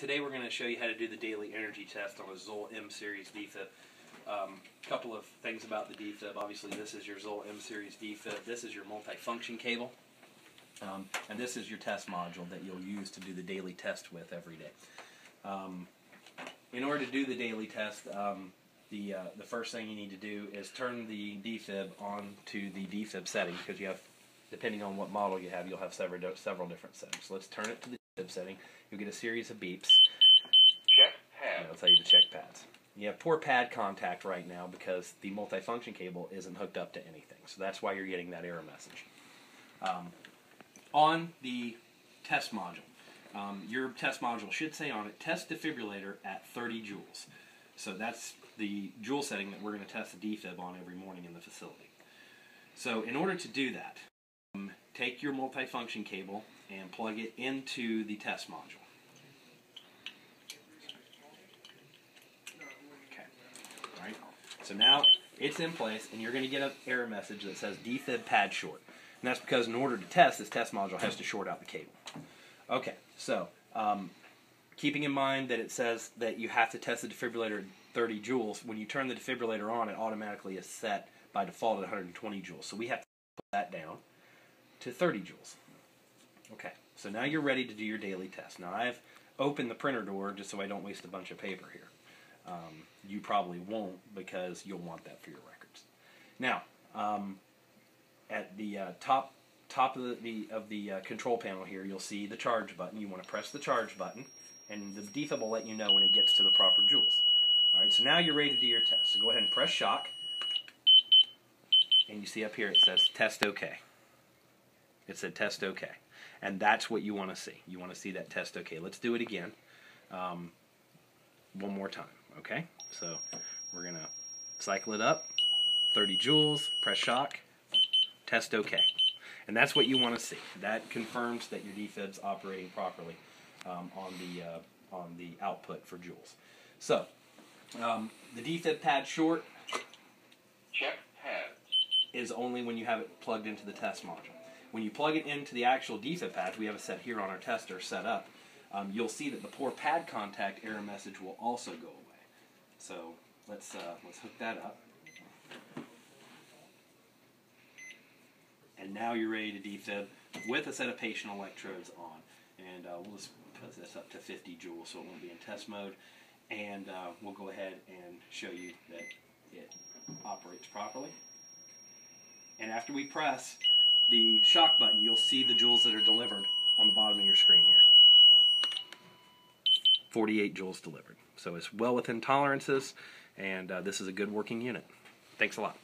today we're going to show you how to do the daily energy test on a Zoll M Series defib. A um, couple of things about the defib. Obviously, this is your Zoll M Series defib. This is your multifunction cable. Um, and this is your test module that you'll use to do the daily test with every day. Um, in order to do the daily test, um, the, uh, the first thing you need to do is turn the defib on to the defib setting because you have, depending on what model you have, you'll have several, several different settings. So let's turn it to the setting. You'll get a series of beeps. Check pad. It'll tell you to check pads. You have poor pad contact right now because the multifunction cable isn't hooked up to anything. So that's why you're getting that error message. Um, on the test module, um, your test module should say on it, test defibrillator at 30 joules. So that's the joule setting that we're going to test the defib on every morning in the facility. So in order to do that, um, take your multifunction cable and plug it into the test module. Okay. All right. So now it's in place, and you're going to get an error message that says defib pad short. And that's because in order to test, this test module has to short out the cable. Okay, so um, keeping in mind that it says that you have to test the defibrillator at 30 joules, when you turn the defibrillator on, it automatically is set by default at 120 joules. So we have to put that down to 30 joules. Okay, so now you're ready to do your daily test. Now I've opened the printer door just so I don't waste a bunch of paper here. Um, you probably won't because you'll want that for your records. Now, um, at the uh, top top of the, the of the uh, control panel here, you'll see the charge button. You want to press the charge button, and the defib will let you know when it gets to the proper joules. All right, so now you're ready to do your test. So go ahead and press shock, and you see up here it says test OK. It said test OK, and that's what you want to see. You want to see that test OK. Let's do it again, um, one more time. Okay, so we're gonna cycle it up, 30 joules. Press shock test OK. And that's what you want to see. That confirms that your defib's operating properly um, on the uh, on the output for joules. So um, the defib pad short Check pad. is only when you have it plugged into the test module. When you plug it into the actual defib pad, we have a set here on our tester set up. Um, you'll see that the poor pad contact error message will also go away. So let's uh, let's hook that up. and now you're ready to defib with a set of patient electrodes on. And uh, we'll just put this up to 50 joules so it won't be in test mode. And uh, we'll go ahead and show you that it operates properly. And after we press the shock button, you'll see the joules that are delivered on the bottom of your screen here. 48 joules delivered. So it's well within tolerances, and uh, this is a good working unit. Thanks a lot.